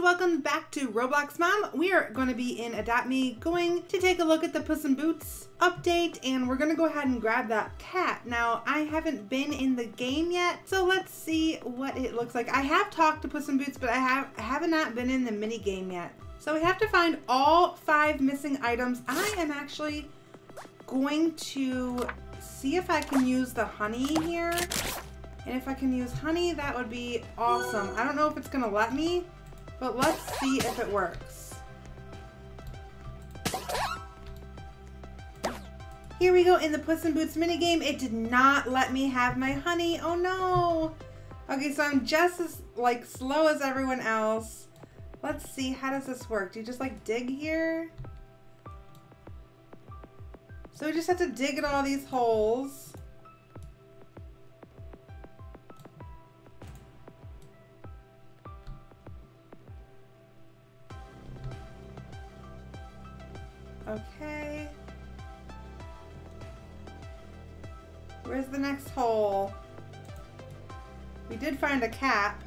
welcome back to Roblox Mom. We are going to be in Adopt Me going to take a look at the Puss in Boots update and we're going to go ahead and grab that cat. Now, I haven't been in the game yet, so let's see what it looks like. I have talked to Puss in Boots, but I have, I have not been in the mini game yet. So we have to find all five missing items. I am actually going to see if I can use the honey here. And if I can use honey, that would be awesome. I don't know if it's going to let me, but let's see if it works. Here we go in the Puss in Boots minigame. It did not let me have my honey. Oh no. Okay, so I'm just as like slow as everyone else. Let's see, how does this work? Do you just like dig here? So we just have to dig in all these holes. Okay. Where's the next hole? We did find a cap.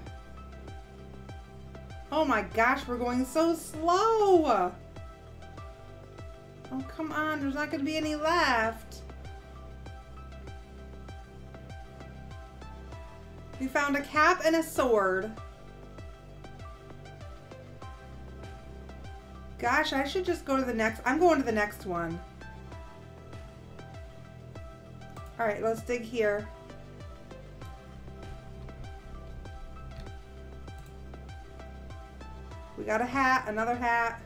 Oh my gosh, we're going so slow! Oh, come on. There's not going to be any left. We found a cap and a sword. Gosh, I should just go to the next. I'm going to the next one. All right, let's dig here. We got a hat, another hat.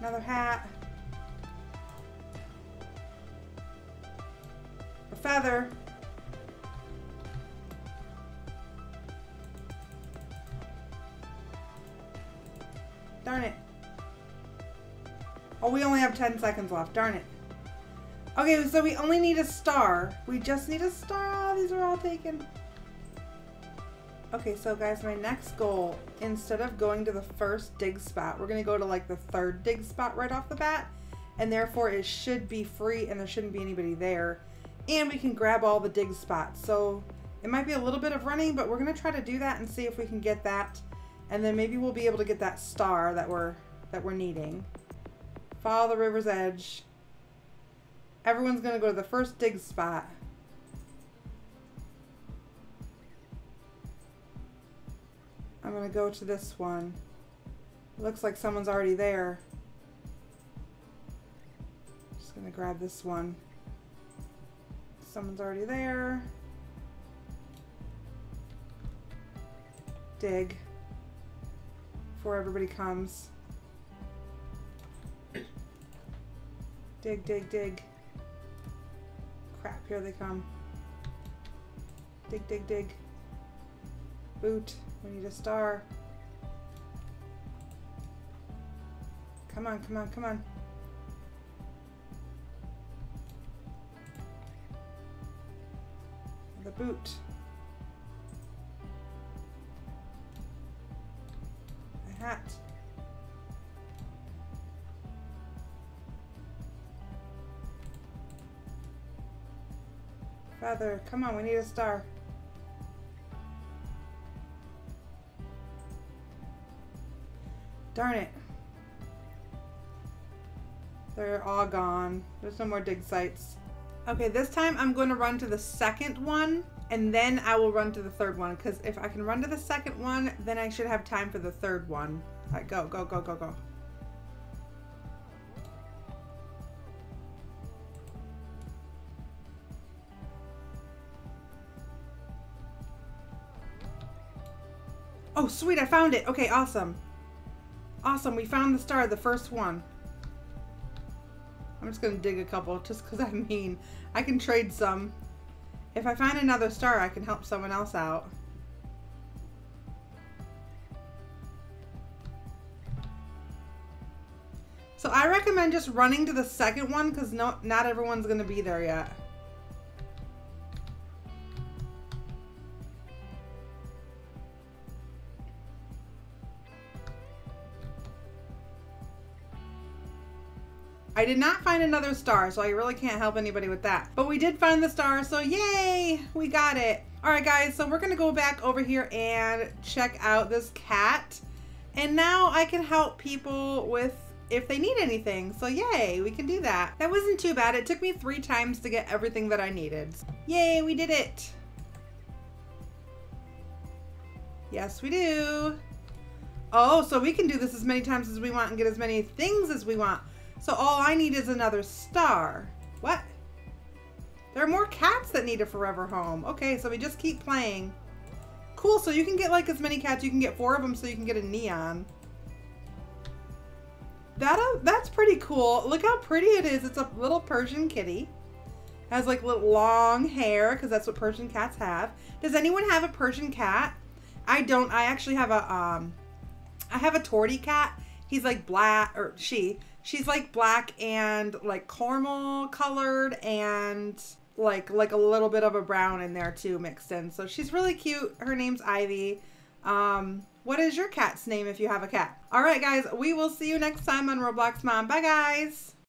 Another hat. A feather. Oh, we only have 10 seconds left. Darn it. Okay, so we only need a star. We just need a star. Oh, these are all taken. Okay, so guys, my next goal, instead of going to the first dig spot, we're going to go to like the third dig spot right off the bat. And therefore it should be free and there shouldn't be anybody there. And we can grab all the dig spots. So it might be a little bit of running, but we're going to try to do that and see if we can get that. And then maybe we'll be able to get that star that we're, that we're needing. Follow the river's edge. Everyone's going to go to the first dig spot. I'm going to go to this one. Looks like someone's already there. Just going to grab this one. Someone's already there. Dig. Before everybody comes. Dig, dig, dig. Crap, here they come. Dig, dig, dig. Boot. We need a star. Come on, come on, come on. The boot. The hat. Feather. Come on, we need a star. Darn it. They're all gone. There's no more dig sites. Okay, this time I'm going to run to the second one and then I will run to the third one because if I can run to the second one, then I should have time for the third one. All right, go, go, go, go, go. Oh, sweet, I found it. Okay, awesome. Awesome, we found the star, the first one. I'm just gonna dig a couple just because I mean, I can trade some. If I find another star, I can help someone else out. So I recommend just running to the second one because no, not everyone's gonna be there yet. I did not find another star, so I really can't help anybody with that. But we did find the star, so yay, we got it. All right, guys, so we're gonna go back over here and check out this cat. And now I can help people with if they need anything. So yay, we can do that. That wasn't too bad. It took me three times to get everything that I needed. Yay, we did it. Yes, we do. Oh, so we can do this as many times as we want and get as many things as we want. So all I need is another star. What? There are more cats that need a forever home. Okay, so we just keep playing. Cool, so you can get like as many cats. You can get four of them so you can get a neon. That uh, That's pretty cool. Look how pretty it is. It's a little Persian kitty. Has like little long hair because that's what Persian cats have. Does anyone have a Persian cat? I don't. I actually have a, um, I have a tortie cat. He's like black, or she. She's like black and like caramel colored and like like a little bit of a brown in there too mixed in. So she's really cute. Her name's Ivy. Um, what is your cat's name if you have a cat? All right, guys, we will see you next time on Roblox Mom. Bye, guys.